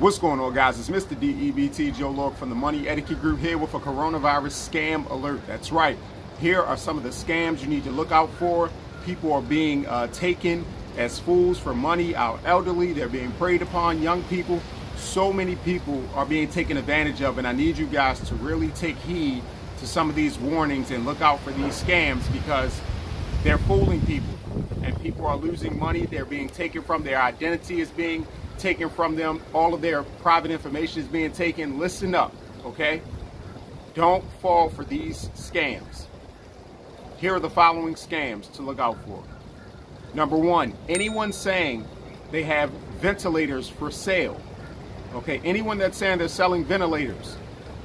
What's going on, guys? It's Mr. DEBT Joe Lorick from the Money Etiquette Group here with a coronavirus scam alert. That's right. Here are some of the scams you need to look out for. People are being uh, taken as fools for money. Our elderly, they're being preyed upon. Young people, so many people are being taken advantage of, and I need you guys to really take heed to some of these warnings and look out for these scams because they're fooling people and people are losing money. They're being taken from their identity is being taken from them. All of their private information is being taken. Listen up, okay? Don't fall for these scams. Here are the following scams to look out for. Number one, anyone saying they have ventilators for sale. Okay, anyone that's saying they're selling ventilators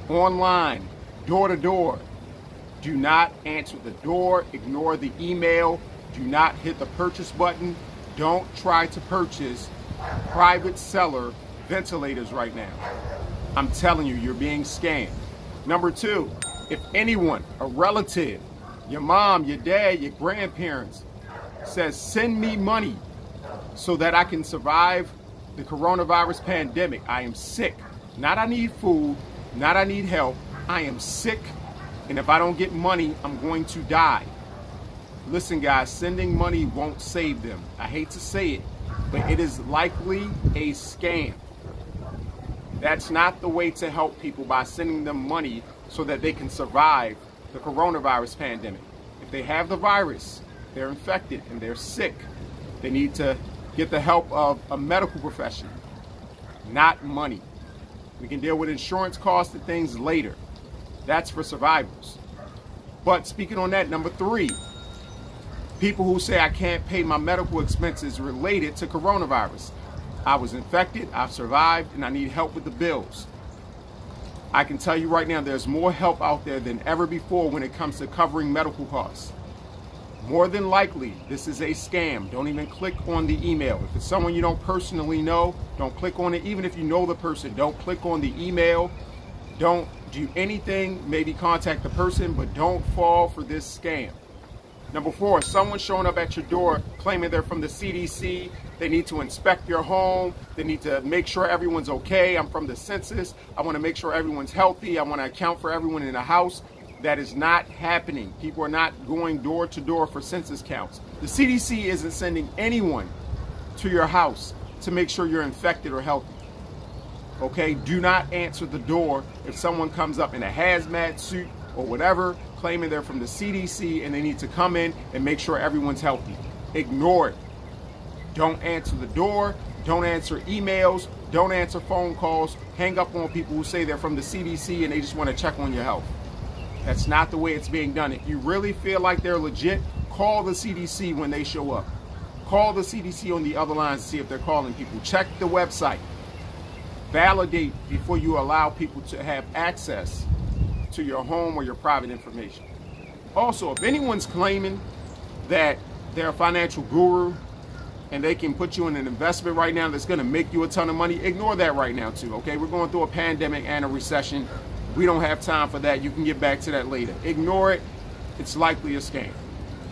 online, door to door, do not answer the door, ignore the email, do not hit the purchase button. Don't try to purchase private seller ventilators right now. I'm telling you, you're being scammed. Number two, if anyone, a relative, your mom, your dad, your grandparents, says, send me money so that I can survive the coronavirus pandemic. I am sick. Not I need food, not I need help. I am sick, and if I don't get money, I'm going to die. Listen, guys, sending money won't save them. I hate to say it, but it is likely a scam. That's not the way to help people by sending them money so that they can survive the coronavirus pandemic. If they have the virus, they're infected and they're sick, they need to get the help of a medical professional, not money. We can deal with insurance costs and things later. That's for survivors. But speaking on that, number three, people who say I can't pay my medical expenses related to coronavirus. I was infected, I've survived, and I need help with the bills. I can tell you right now, there's more help out there than ever before when it comes to covering medical costs. More than likely, this is a scam. Don't even click on the email. If it's someone you don't personally know, don't click on it. Even if you know the person, don't click on the email. Don't do anything. Maybe contact the person, but don't fall for this scam. Number four, someone showing up at your door claiming they're from the CDC. They need to inspect your home. They need to make sure everyone's okay. I'm from the census. I want to make sure everyone's healthy. I want to account for everyone in the house. That is not happening. People are not going door to door for census counts. The CDC isn't sending anyone to your house to make sure you're infected or healthy. Okay, do not answer the door if someone comes up in a hazmat suit or whatever claiming they're from the CDC and they need to come in and make sure everyone's healthy. Ignore it. Don't answer the door. Don't answer emails. Don't answer phone calls. Hang up on people who say they're from the CDC and they just want to check on your health. That's not the way it's being done. If you really feel like they're legit, call the CDC when they show up. Call the CDC on the other line to see if they're calling people. Check the website. Validate before you allow people to have access to your home or your private information. Also, if anyone's claiming that they're a financial guru and they can put you in an investment right now that's going to make you a ton of money, ignore that right now too, okay? We're going through a pandemic and a recession. We don't have time for that. You can get back to that later. Ignore it. It's likely a scam.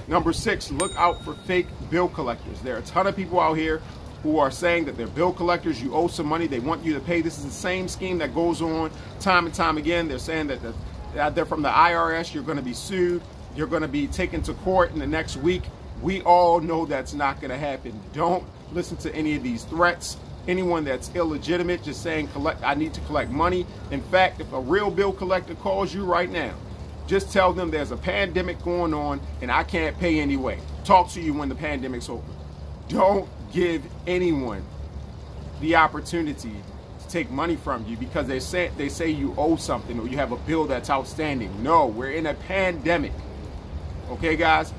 Number six, look out for fake bill collectors. There are a ton of people out here who are saying that they're bill collectors. You owe some money. They want you to pay. This is the same scheme that goes on time and time again. They're saying that the they're from the IRS. You're going to be sued. You're going to be taken to court in the next week. We all know that's not going to happen. Don't listen to any of these threats. Anyone that's illegitimate, just saying, collect, I need to collect money. In fact, if a real bill collector calls you right now, just tell them there's a pandemic going on and I can't pay anyway. Talk to you when the pandemic's over. Don't give anyone the opportunity take money from you because they say they say you owe something or you have a bill that's outstanding. No, we're in a pandemic. Okay, guys?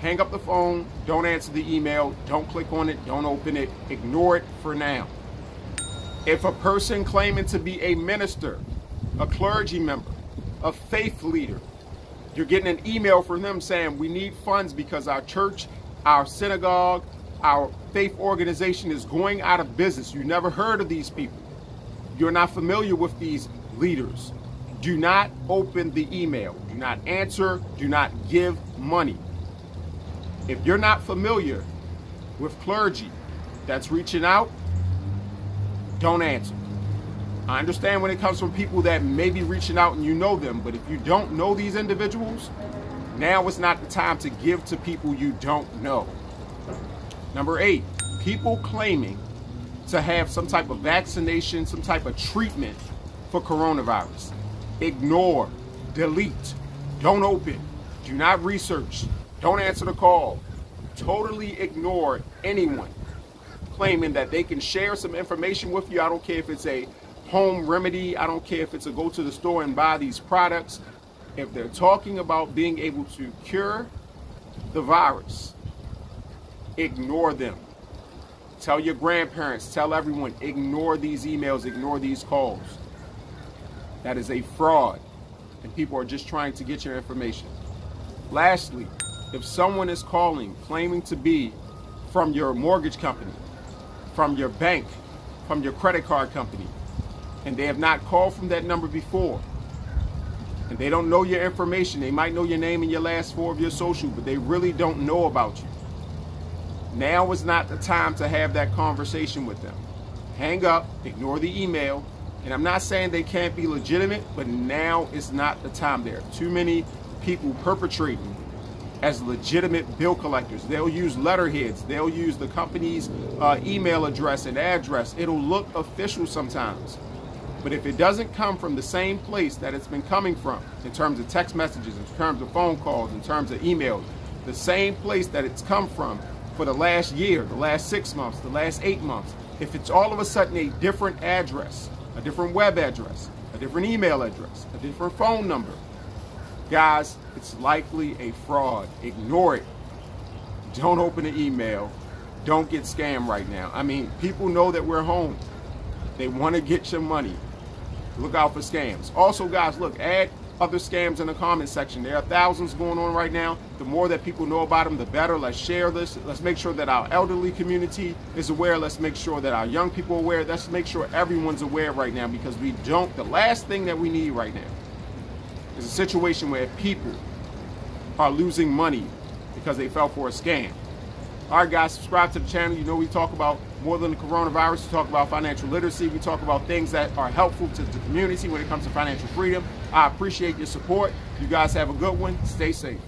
Hang up the phone, don't answer the email, don't click on it, don't open it, ignore it for now. If a person claiming to be a minister, a clergy member, a faith leader, you're getting an email from them saying we need funds because our church, our synagogue, our faith organization is going out of business. You never heard of these people you're not familiar with these leaders, do not open the email. Do not answer. Do not give money. If you're not familiar with clergy that's reaching out, don't answer. I understand when it comes from people that may be reaching out and you know them, but if you don't know these individuals, now is not the time to give to people you don't know. Number eight, people claiming to have some type of vaccination, some type of treatment for coronavirus. Ignore, delete, don't open, do not research, don't answer the call. Totally ignore anyone claiming that they can share some information with you. I don't care if it's a home remedy, I don't care if it's a go to the store and buy these products. If they're talking about being able to cure the virus, ignore them. Tell your grandparents, tell everyone, ignore these emails, ignore these calls. That is a fraud, and people are just trying to get your information. Lastly, if someone is calling claiming to be from your mortgage company, from your bank, from your credit card company, and they have not called from that number before, and they don't know your information, they might know your name and your last four of your social, but they really don't know about you. Now is not the time to have that conversation with them. Hang up, ignore the email, and I'm not saying they can't be legitimate, but now is not the time. There too many people perpetrating as legitimate bill collectors. They'll use letterheads. They'll use the company's uh, email address and address. It'll look official sometimes. But if it doesn't come from the same place that it's been coming from, in terms of text messages, in terms of phone calls, in terms of emails, the same place that it's come from, for the last year, the last six months, the last eight months, if it's all of a sudden a different address, a different web address, a different email address, a different phone number, guys, it's likely a fraud. Ignore it. Don't open the email. Don't get scammed right now. I mean, people know that we're home. They want to get your money. Look out for scams. Also, guys, look, add other scams in the comment section. There are thousands going on right now. The more that people know about them, the better. Let's share this. Let's make sure that our elderly community is aware. Let's make sure that our young people are aware. Let's make sure everyone's aware right now because we don't, the last thing that we need right now is a situation where people are losing money because they fell for a scam. All right, guys, subscribe to the channel. You know we talk about more than the coronavirus. We talk about financial literacy. We talk about things that are helpful to the community when it comes to financial freedom. I appreciate your support. You guys have a good one. Stay safe.